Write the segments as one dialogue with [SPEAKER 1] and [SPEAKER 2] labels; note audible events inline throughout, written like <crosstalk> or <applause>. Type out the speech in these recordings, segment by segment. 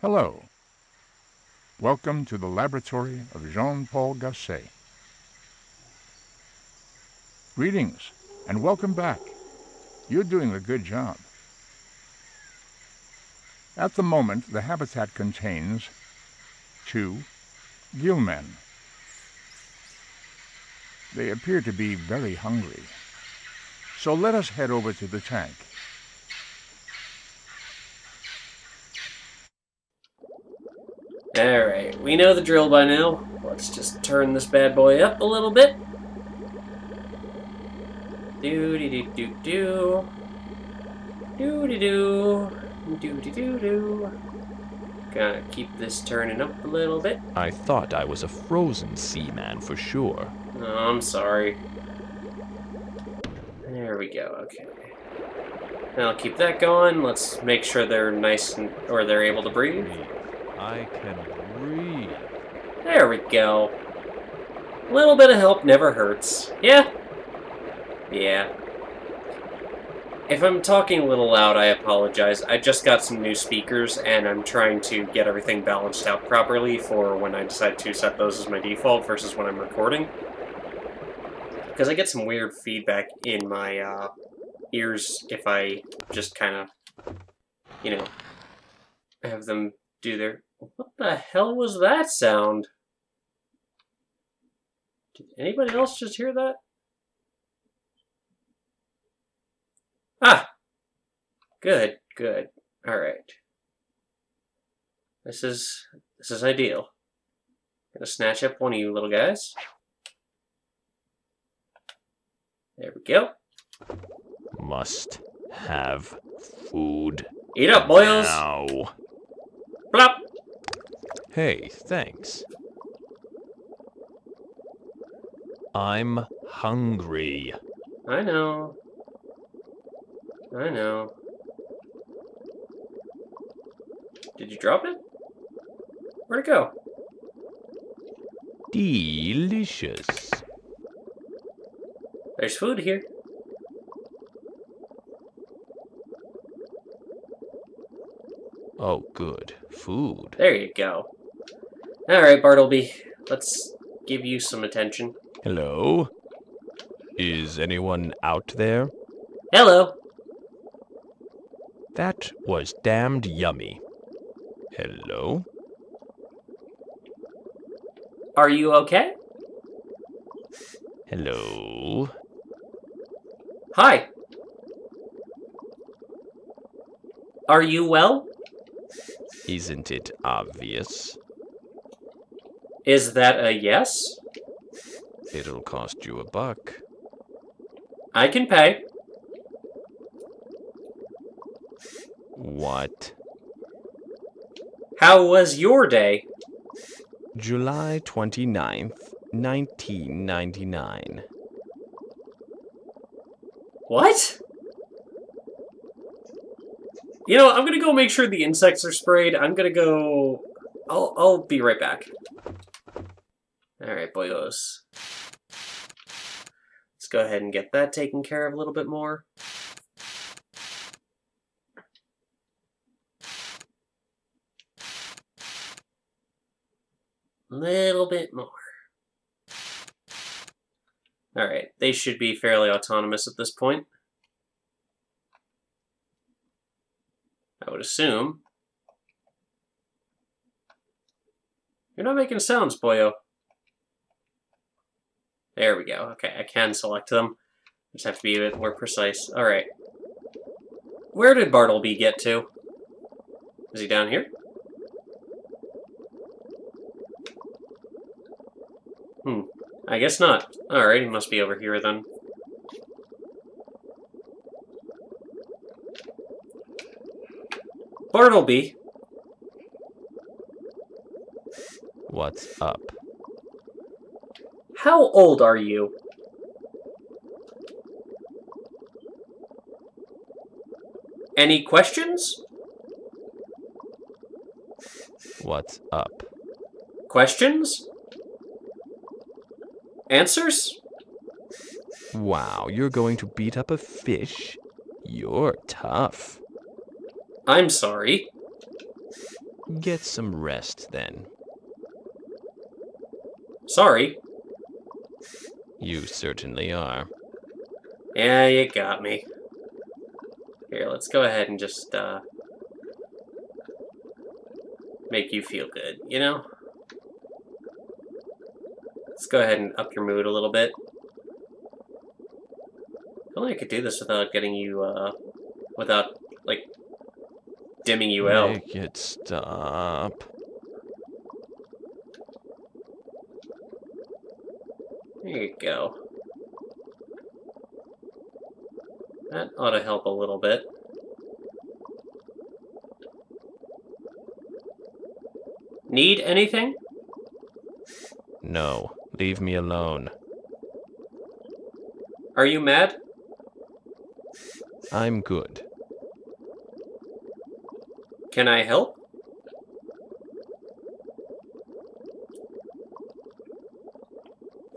[SPEAKER 1] Hello. Welcome to the laboratory of Jean-Paul Gassé. Greetings and welcome back. You're doing a good job. At the moment, the habitat contains two gillmen. They appear to be very hungry. So let us head over to the tank.
[SPEAKER 2] Alright, we know the drill by now. Let's just turn this bad boy up a little bit. Do dee doo doo doo. Do dee doo. Do dee doo doo. Gotta keep this turning up a little bit.
[SPEAKER 3] I thought I was a frozen seaman for sure.
[SPEAKER 2] Oh, I'm sorry. There we go, okay. Now I'll keep that going. Let's make sure they're nice and, or they're able to breathe.
[SPEAKER 3] I can breathe.
[SPEAKER 2] There we go. A little bit of help never hurts. Yeah? Yeah. If I'm talking a little loud, I apologize. I just got some new speakers, and I'm trying to get everything balanced out properly for when I decide to set those as my default versus when I'm recording. Because I get some weird feedback in my uh, ears if I just kind of, you know, have them do their... What the hell was that sound? Did anybody else just hear that? Ah! Good, good. Alright. This is this is ideal. Gonna snatch up one of you little guys. There we go.
[SPEAKER 3] Must have food
[SPEAKER 2] Eat up, boys!
[SPEAKER 3] now.
[SPEAKER 2] Plop!
[SPEAKER 3] Hey, thanks. I'm hungry.
[SPEAKER 2] I know. I know. Did you drop it? Where'd it go?
[SPEAKER 3] Delicious.
[SPEAKER 2] There's food here.
[SPEAKER 3] Oh, good. Food.
[SPEAKER 2] There you go. Alright, Bartleby. Let's give you some attention.
[SPEAKER 3] Hello? Is anyone out there?
[SPEAKER 2] Hello!
[SPEAKER 3] That was damned yummy. Hello?
[SPEAKER 2] Are you okay?
[SPEAKER 3] Hello?
[SPEAKER 2] Hi. Are you well?
[SPEAKER 3] Isn't it obvious?
[SPEAKER 2] Is that a yes?
[SPEAKER 3] It'll cost you a buck.
[SPEAKER 2] I can pay.
[SPEAKER 3] What?
[SPEAKER 2] How was your day?
[SPEAKER 3] July 29th, 1999.
[SPEAKER 2] What? You know, I'm gonna go make sure the insects are sprayed. I'm gonna go... I'll, I'll be right back. Alright, boyos. Let's go ahead and get that taken care of a little bit more. Little bit more. Alright, they should be fairly autonomous at this point. I would assume. You're not making sounds, boyo. There we go. Okay, I can select them. Just have to be a bit more precise. Alright. Where did Bartleby get to? Is he down here? Hmm. I guess not. Alright, he must be over here then. Bartleby,
[SPEAKER 3] What's up?
[SPEAKER 2] How old are you? Any questions?
[SPEAKER 3] What's up?
[SPEAKER 2] Questions? Answers?
[SPEAKER 3] Wow, you're going to beat up a fish? You're tough.
[SPEAKER 2] I'm sorry.
[SPEAKER 3] Get some rest then.
[SPEAKER 2] Sorry.
[SPEAKER 3] You certainly are.
[SPEAKER 2] Yeah, you got me. Here, let's go ahead and just, uh... Make you feel good, you know? Let's go ahead and up your mood a little bit. I feel like I could do this without getting you, uh... Without, like, dimming you out.
[SPEAKER 3] Make it stop.
[SPEAKER 2] There you go. That ought to help a little bit. Need anything?
[SPEAKER 3] No, leave me alone.
[SPEAKER 2] Are you mad?
[SPEAKER 3] I'm good.
[SPEAKER 2] Can I help?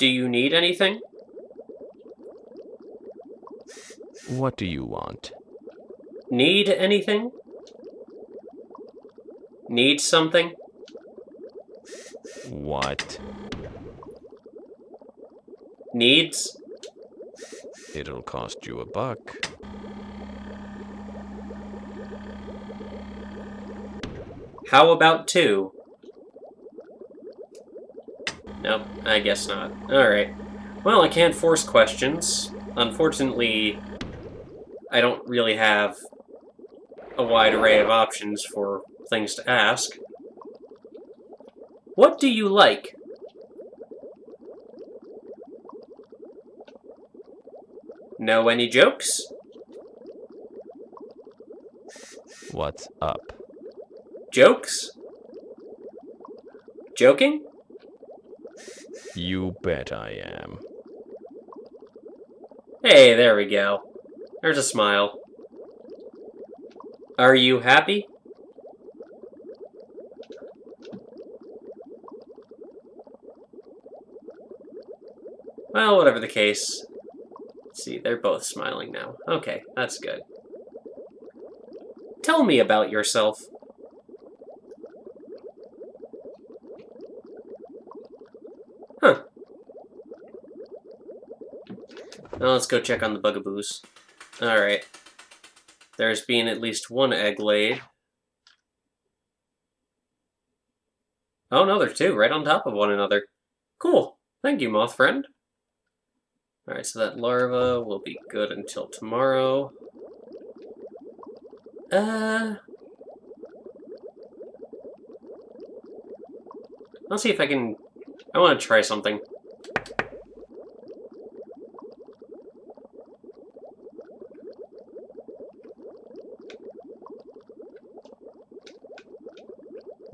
[SPEAKER 2] Do you need anything?
[SPEAKER 3] What do you want?
[SPEAKER 2] Need anything? Need something?
[SPEAKER 3] What?
[SPEAKER 2] Needs?
[SPEAKER 3] It'll cost you a buck.
[SPEAKER 2] How about two? Nope, I guess not. Alright. Well, I can't force questions. Unfortunately, I don't really have a wide array of options for things to ask. What do you like? Know any jokes?
[SPEAKER 3] What's up?
[SPEAKER 2] Jokes? Joking?
[SPEAKER 3] You bet I am.
[SPEAKER 2] Hey, there we go. There's a smile. Are you happy? Well, whatever the case. Let's see, they're both smiling now. Okay, that's good. Tell me about yourself. Huh. Now let's go check on the bugaboos. Alright. There's been at least one egg laid. Oh no, there's two, right on top of one another. Cool. Thank you, moth friend. Alright, so that larva will be good until tomorrow. Uh... Let's see if I can... I want to try something.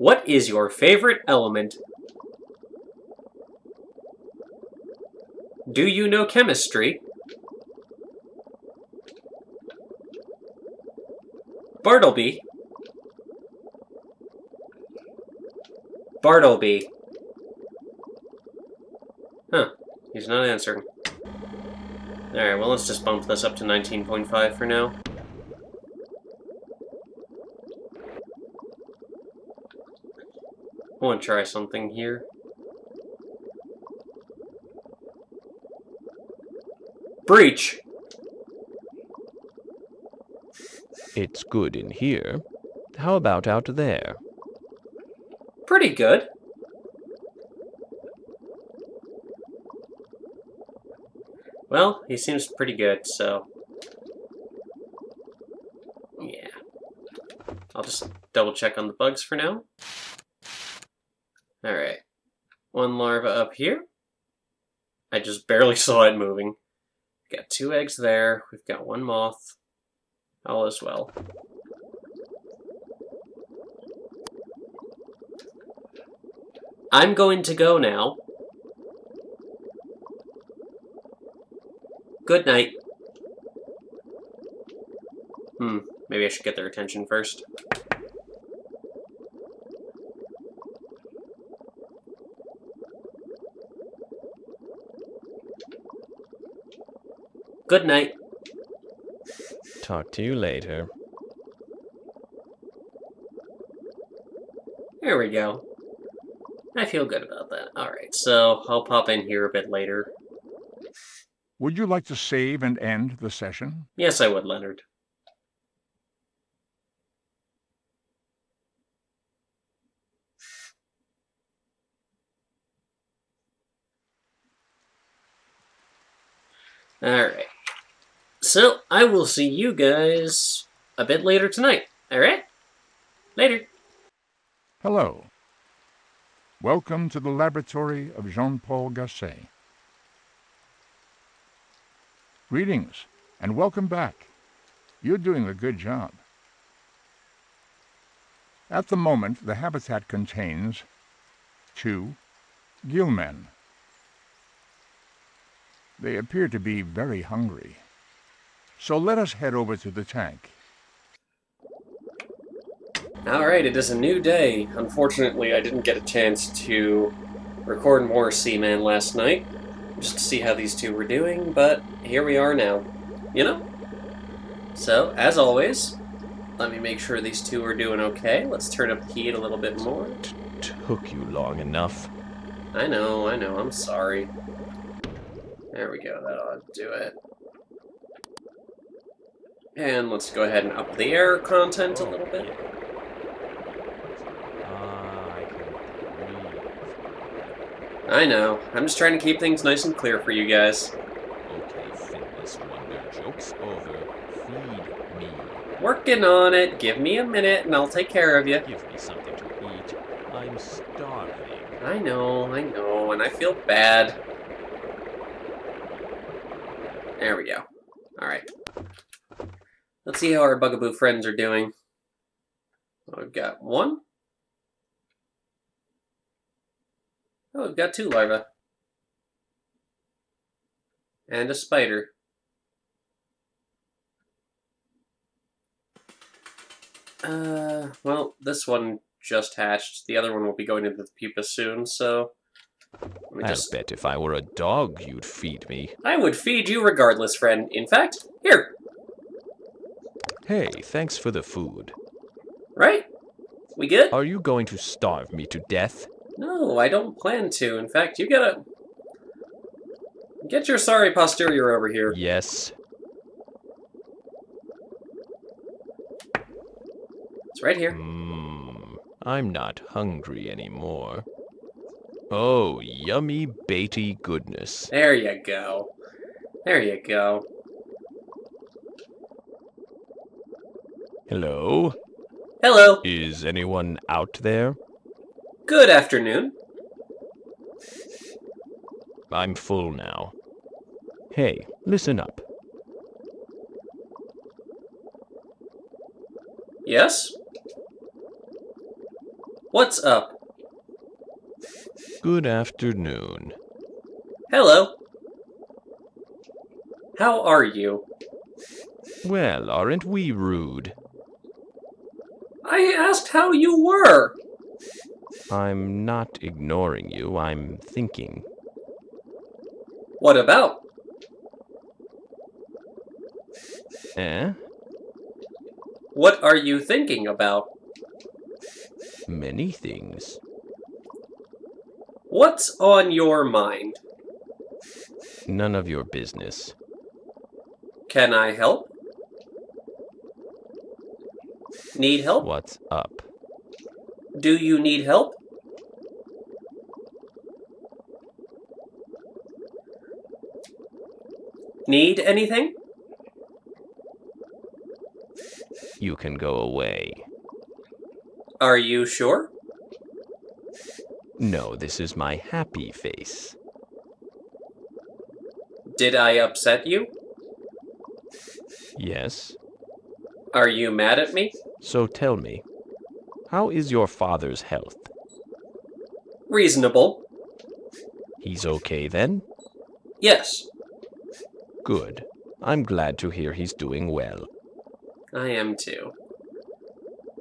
[SPEAKER 2] What is your favorite element? Do you know chemistry? Bartleby. Bartleby. Huh. He's not answering. Alright, well let's just bump this up to 19.5 for now. Want to try something here. Breach!
[SPEAKER 3] It's good in here. How about out there?
[SPEAKER 2] Pretty good. Well, he seems pretty good, so... Yeah. I'll just double check on the bugs for now. One larva up here. I just barely <laughs> saw it moving. Got two eggs there. We've got one moth. All as well. I'm going to go now. Good night. Hmm, maybe I should get their attention first. Good night.
[SPEAKER 3] Talk to you later.
[SPEAKER 2] There we go. I feel good about that. Alright, so I'll pop in here a bit later.
[SPEAKER 1] Would you like to save and end the session?
[SPEAKER 2] Yes, I would, Leonard. Alright. So, I will see you guys a bit later tonight. Alright? Later.
[SPEAKER 1] Hello. Welcome to the laboratory of Jean-Paul Gassé. Greetings, and welcome back. You're doing a good job. At the moment, the habitat contains two gillmen. They appear to be very hungry. So let us head over to the tank.
[SPEAKER 2] Alright, it is a new day. Unfortunately, I didn't get a chance to record more Seaman last night, just to see how these two were doing, but here we are now. You know? So, as always, let me make sure these two are doing okay. Let's turn up the heat a little bit more.
[SPEAKER 3] Took you long enough.
[SPEAKER 2] I know, I know, I'm sorry. There we go, that ought to do it. And let's go ahead and up the air content a little bit.
[SPEAKER 3] Ah, I.
[SPEAKER 2] I know, I'm just trying to keep things nice and clear for you guys.
[SPEAKER 3] Okay, fitness wonder jokes over. Feed me.
[SPEAKER 2] Working on it, give me a minute and I'll take care of you.
[SPEAKER 3] Give me something to eat. I'm starving.
[SPEAKER 2] I know, I know, and I feel bad. There we go. Alright. Let's see how our bugaboo friends are doing. I've got one. Oh, we've got two larvae. And a spider. Uh, well, this one just hatched. The other one will be going into the pupa soon, so... Let me
[SPEAKER 3] I'll
[SPEAKER 2] just...
[SPEAKER 3] bet if I were a dog, you'd feed me.
[SPEAKER 2] I would feed you regardless, friend. In fact, here,
[SPEAKER 3] Hey, thanks for the food.
[SPEAKER 2] right? We good?
[SPEAKER 3] Are you going to starve me to death?
[SPEAKER 2] No, I don't plan to. In fact, you gotta... Get your sorry posterior over here.
[SPEAKER 3] Yes.
[SPEAKER 2] It's right here.
[SPEAKER 3] Mmm. I'm not hungry anymore. Oh, yummy baity goodness.
[SPEAKER 2] There you go. There you go.
[SPEAKER 3] Hello?
[SPEAKER 2] Hello.
[SPEAKER 3] Is anyone out there?
[SPEAKER 2] Good afternoon.
[SPEAKER 3] I'm full now. Hey, listen up.
[SPEAKER 2] Yes? What's up?
[SPEAKER 3] Good afternoon.
[SPEAKER 2] Hello. How are you?
[SPEAKER 3] Well, aren't we rude?
[SPEAKER 2] I asked how you were.
[SPEAKER 3] I'm not ignoring you, I'm thinking.
[SPEAKER 2] What about?
[SPEAKER 3] Eh?
[SPEAKER 2] What are you thinking about?
[SPEAKER 3] Many things.
[SPEAKER 2] What's on your mind?
[SPEAKER 3] None of your business.
[SPEAKER 2] Can I help? Need help?
[SPEAKER 3] What's up?
[SPEAKER 2] Do you need help? Need anything?
[SPEAKER 3] You can go away.
[SPEAKER 2] Are you sure?
[SPEAKER 3] No, this is my happy face.
[SPEAKER 2] Did I upset you?
[SPEAKER 3] Yes?
[SPEAKER 2] Are you mad at me?
[SPEAKER 3] So tell me, how is your father's health?
[SPEAKER 2] Reasonable.
[SPEAKER 3] He's okay then?
[SPEAKER 2] Yes,
[SPEAKER 3] Good. I'm glad to hear he's doing well.
[SPEAKER 2] I am too.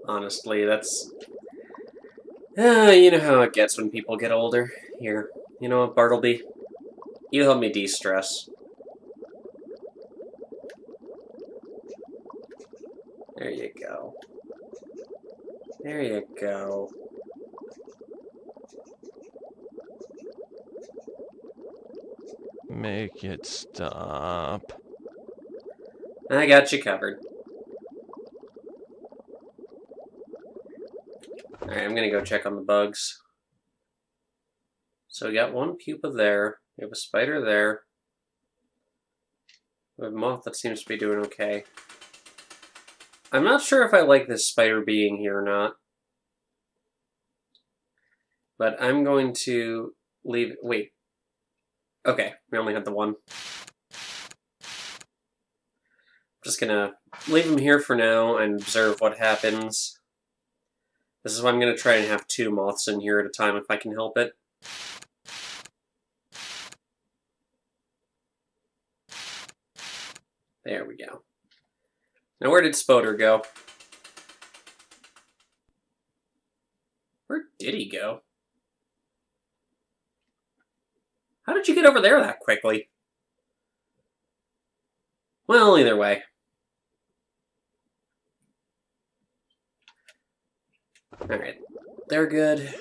[SPEAKER 2] Honestly, that's... Ah, you know how it gets when people get older. Here, you know what, Bartleby? You help me de-stress. There you go. There you go.
[SPEAKER 3] Make it stop.
[SPEAKER 2] I got you covered. Alright, I'm gonna go check on the bugs. So we got one pupa there. We have a spider there. We have a moth that seems to be doing okay. I'm not sure if I like this spider being here or not. But I'm going to leave... Wait. Okay, we only had the one. I'm Just gonna leave him here for now and observe what happens. This is why I'm gonna try and have two moths in here at a time if I can help it. There we go. Now where did Spoder go? Where did he go? How did you get over there that quickly? Well, either way. Alright, they're good.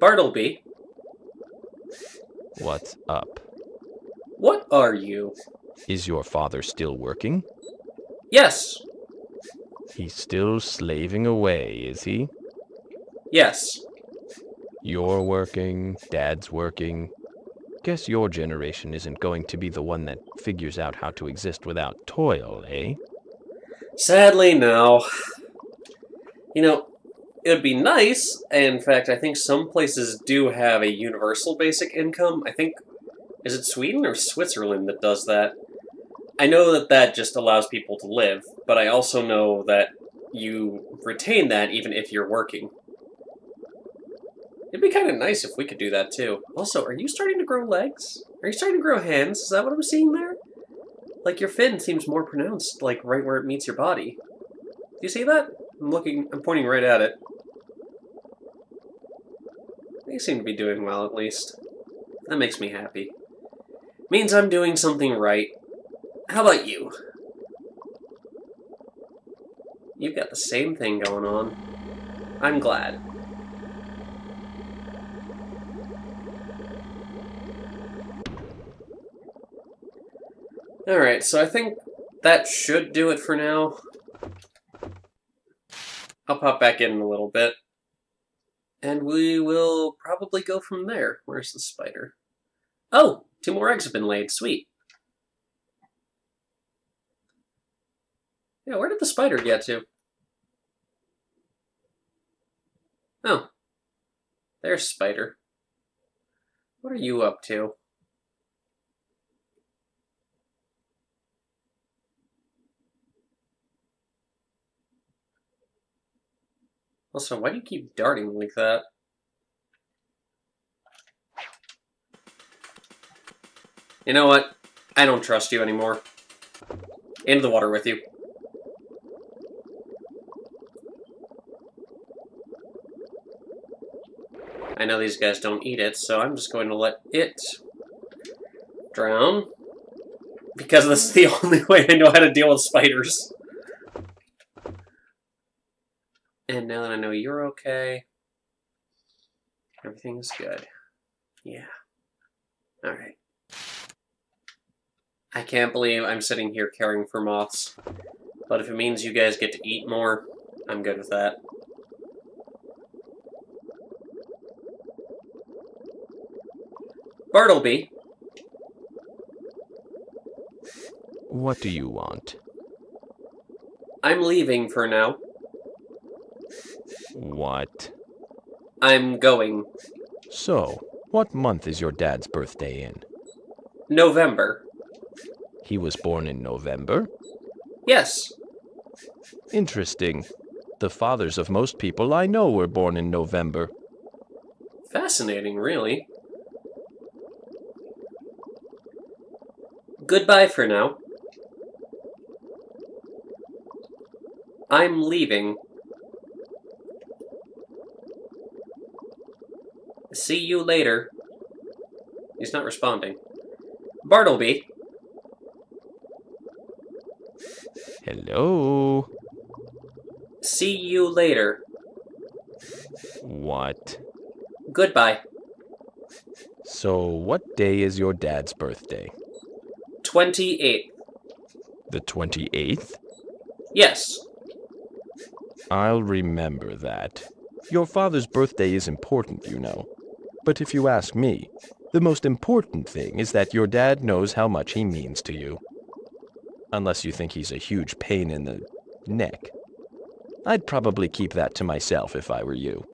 [SPEAKER 2] Bartleby,
[SPEAKER 3] What's up?
[SPEAKER 2] what are you?
[SPEAKER 3] Is your father still working?
[SPEAKER 2] Yes,
[SPEAKER 3] He's still slaving away, is he?
[SPEAKER 2] yes.
[SPEAKER 3] You're working, Dad's working. Guess your generation isn't going to be the one that figures out how to exist without toil, eh?
[SPEAKER 2] Sadly, no. You know, it would be nice, and in fact, I think some places do have a universal basic income. I think, is it Sweden or Switzerland that does that? I know that that just allows people to live, but I also know that you retain that even if you're working. It'd be kind of nice if we could do that too. Also, are you starting to grow legs? Are you starting to grow hands? Is that what I'm seeing there? Like your fin seems more pronounced, like right where it meets your body. Do you see that? I'm looking, I'm pointing right at it. They seem to be doing well, at least. That makes me happy. Means I'm doing something right. How about you? You've got the same thing going on. I'm glad. Alright, so I think that should do it for now. I'll pop back in in a little bit. And we will probably go from there. Where's the spider? Oh, two more eggs have been laid. Sweet. Yeah, where did the spider get to? Oh. There's Spider. What are you up to? Also, why do you keep darting like that? You know what? I don't trust you anymore. Into the water with you. I know these guys don't eat it, so I'm just going to let it drown. Because this is the <laughs> only way I know how to deal with spiders. I know you're okay, everything's good. Yeah. Alright. I can't believe I'm sitting here caring for moths. But if it means you guys get to eat more, I'm good with that. Bartleby,
[SPEAKER 3] What do you want?
[SPEAKER 2] I'm leaving for now.
[SPEAKER 3] What?
[SPEAKER 2] I'm going.
[SPEAKER 3] So, what month is your dad's birthday in?
[SPEAKER 2] November.
[SPEAKER 3] He was born in November?
[SPEAKER 2] Yes.
[SPEAKER 3] Interesting. The fathers of most people I know were born in November.
[SPEAKER 2] Fascinating, really. Goodbye for now. I'm leaving. See you later. He's not responding. Bartleby.
[SPEAKER 3] Hello?
[SPEAKER 2] See you later.
[SPEAKER 3] What?
[SPEAKER 2] Goodbye.
[SPEAKER 3] So, what day is your dad's birthday?
[SPEAKER 2] 28th.
[SPEAKER 3] The 28th?
[SPEAKER 2] Yes.
[SPEAKER 3] I'll remember that. Your father's birthday is important, you know. But if you ask me, the most important thing is that your dad knows how much he means to you. Unless you think he's a huge pain in the neck. I'd probably keep that to myself if I were you.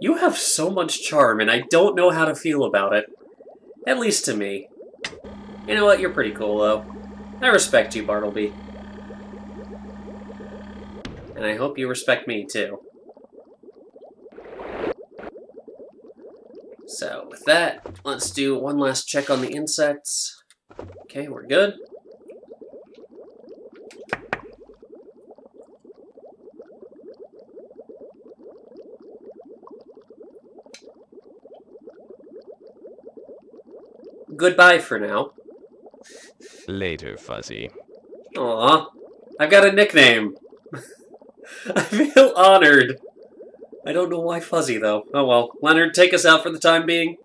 [SPEAKER 2] You have so much charm, and I don't know how to feel about it. At least to me. You know what? You're pretty cool, though. I respect you, Bartleby. And I hope you respect me, too. So, with that, let's do one last check on the insects. Okay, we're good. Goodbye for now.
[SPEAKER 3] Later, Fuzzy.
[SPEAKER 2] Aw, I've got a nickname. <laughs> I feel honored. I don't know why Fuzzy, though. Oh well. Leonard, take us out for the time being?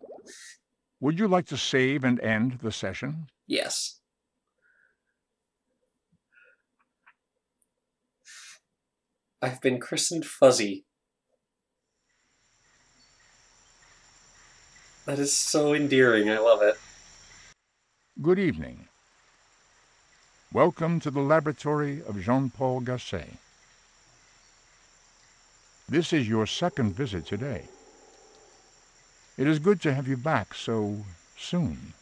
[SPEAKER 1] Would you like to save and end the session?
[SPEAKER 2] Yes. I've been christened Fuzzy. That is so endearing. I love it.
[SPEAKER 1] Good evening. Welcome to the laboratory of Jean-Paul Gassé. This is your second visit today. It is good to have you back so soon.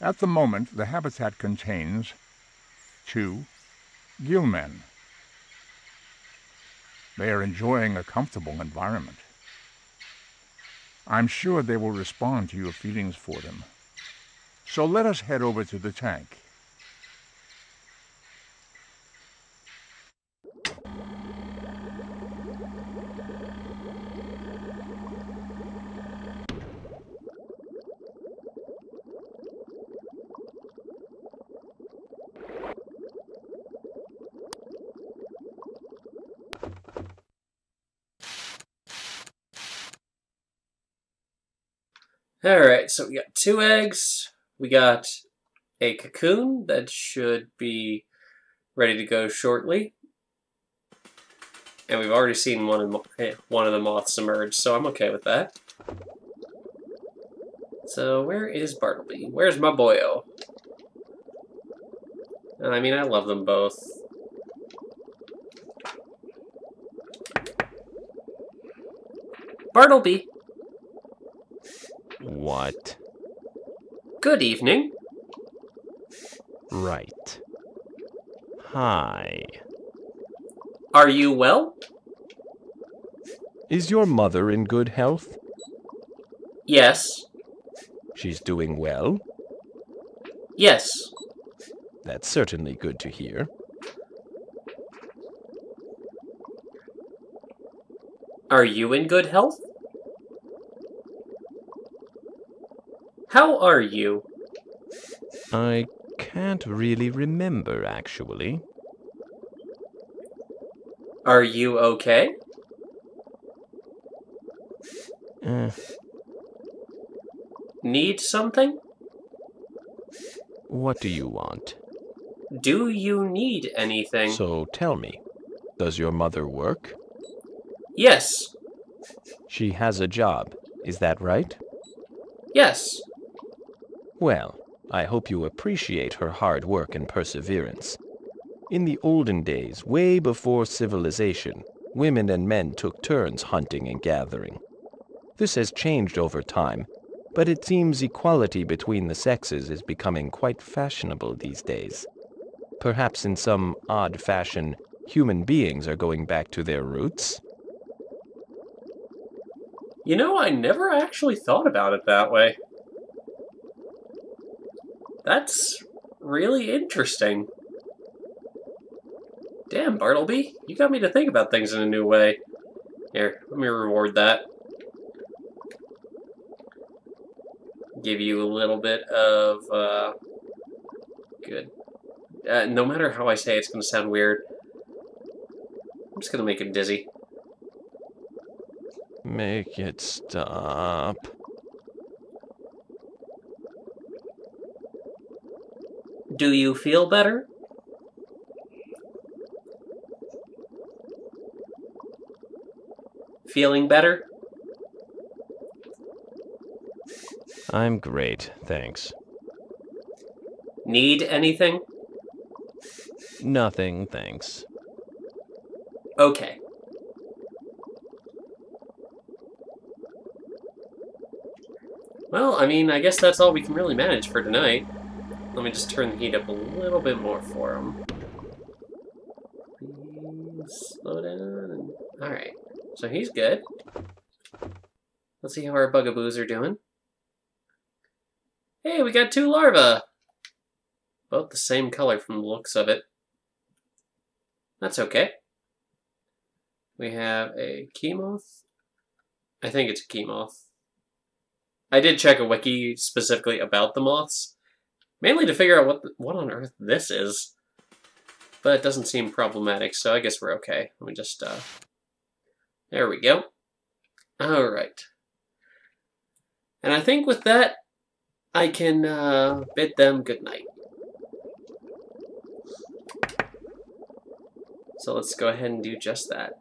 [SPEAKER 1] At the moment, the habitat contains two gillmen. They are enjoying a comfortable environment. I'm sure they will respond to your feelings for them. So let us head over to the tank.
[SPEAKER 2] Alright, so we got two eggs. We got a cocoon that should be ready to go shortly. And we've already seen one of, the, eh, one of the moths emerge, so I'm okay with that. So where is Bartleby? Where's my boyo? I mean, I love them both. Bartleby!
[SPEAKER 3] What?
[SPEAKER 2] Good evening.
[SPEAKER 3] Right. Hi.
[SPEAKER 2] Are you well?
[SPEAKER 3] Is your mother in good health?
[SPEAKER 2] Yes.
[SPEAKER 3] She's doing well?
[SPEAKER 2] Yes.
[SPEAKER 3] That's certainly good to hear.
[SPEAKER 2] Are you in good health? How are you?
[SPEAKER 3] I can't really remember, actually.
[SPEAKER 2] Are you okay?
[SPEAKER 3] Uh,
[SPEAKER 2] Need something?
[SPEAKER 3] what do you want?
[SPEAKER 2] Do you need anything?
[SPEAKER 3] So tell me, does your mother work?
[SPEAKER 2] yes.
[SPEAKER 3] She has a job, is that right?
[SPEAKER 2] Yes.
[SPEAKER 3] Well, I hope you appreciate her hard work and perseverance. In the olden days, way before civilization, women and men took turns hunting and gathering. This has changed over time, but it seems equality between the sexes is becoming quite fashionable these days. Perhaps in some odd fashion, human beings are going back to their roots?
[SPEAKER 2] You know, I never actually thought about it that way. That's really interesting. Damn, Bartleby, you got me to think about things in a new way. Here, let me reward that. Give you a little bit of, uh, Good. Uh, no matter how I say it, it's going to sound weird. I'm just going to make him dizzy.
[SPEAKER 3] Make it stop.
[SPEAKER 2] Do you feel better? Feeling better?
[SPEAKER 3] I'm great, thanks.
[SPEAKER 2] Need anything?
[SPEAKER 3] Nothing, thanks.
[SPEAKER 2] Okay. Well, I mean, I guess that's all we can really manage for tonight. Let me just turn the heat up a little bit more for him. Please slow down. Alright, so he's good. Let's see how our bugaboos are doing. Hey, we got two larvae! Both the same color from the looks of it. That's okay. We have a Kemoth. I think it's a Kemoth. I did check a wiki specifically about the moths, mainly to figure out what the, what on earth this is. But it doesn't seem problematic, so I guess we're okay. Let me just, uh... There we go. Alright. And I think with that, I can uh, bid them good night. So let's go ahead and do just that.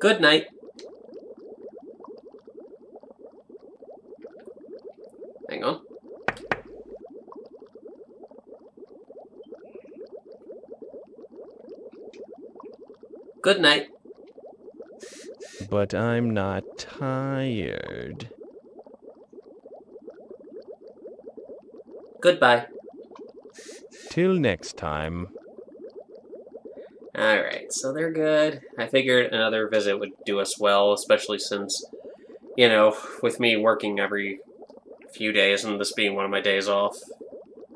[SPEAKER 2] Good night. Hang on. Good night.
[SPEAKER 3] But I'm not tired.
[SPEAKER 2] Goodbye.
[SPEAKER 3] Till next time.
[SPEAKER 2] Alright, so they're good. I figured another visit would do us well, especially since, you know, with me working every few days and this being one of my days off,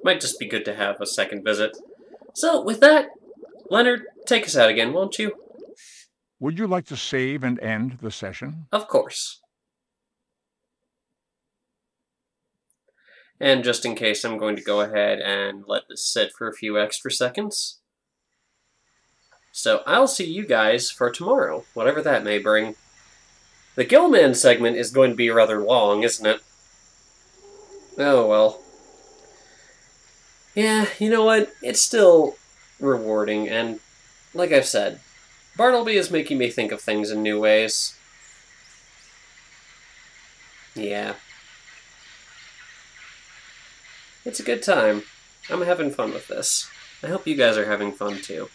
[SPEAKER 2] might just be good to have a second visit. So, with that, Leonard, take us out again, won't you?
[SPEAKER 1] Would you like to save and end the session?
[SPEAKER 2] Of course. And just in case, I'm going to go ahead and let this sit for a few extra seconds. So I'll see you guys for tomorrow, whatever that may bring. The Gillman segment is going to be rather long, isn't it? Oh well. Yeah, you know what? It's still rewarding, and like I've said, Bartleby is making me think of things in new ways. Yeah. It's a good time. I'm having fun with this. I hope you guys are having fun too.